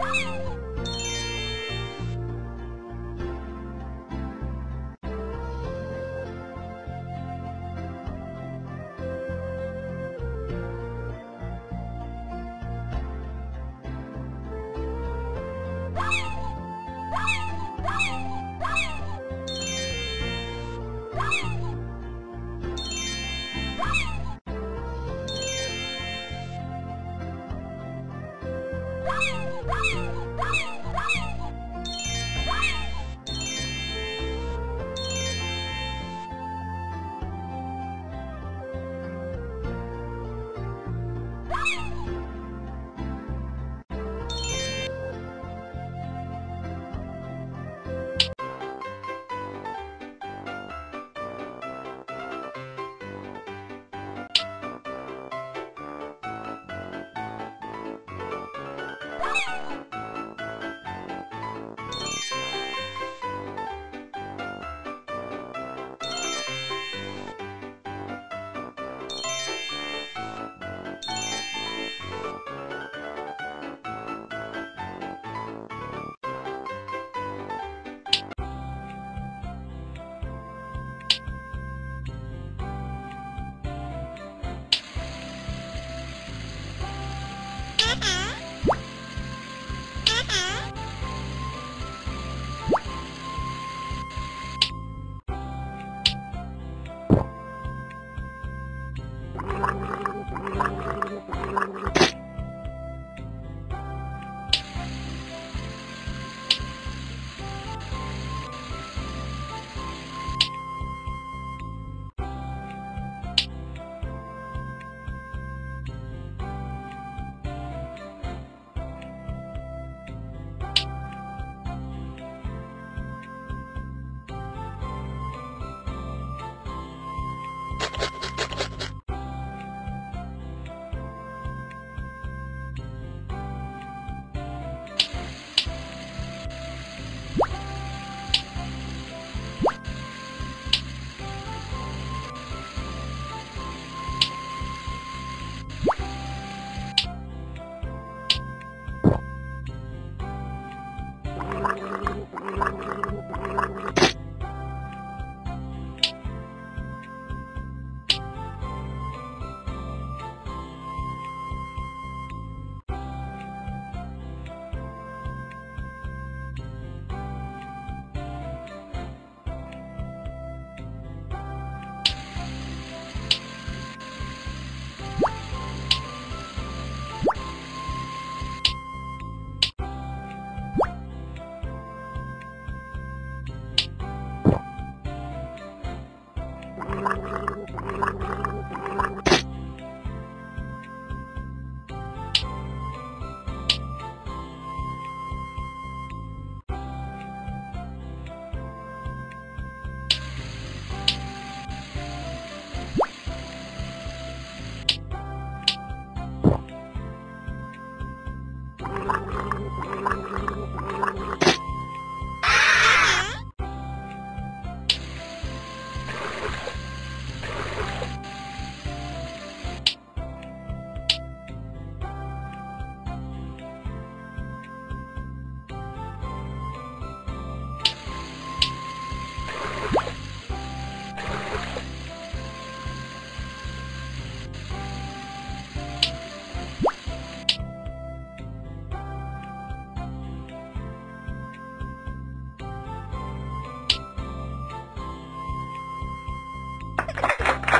Woo!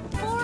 the.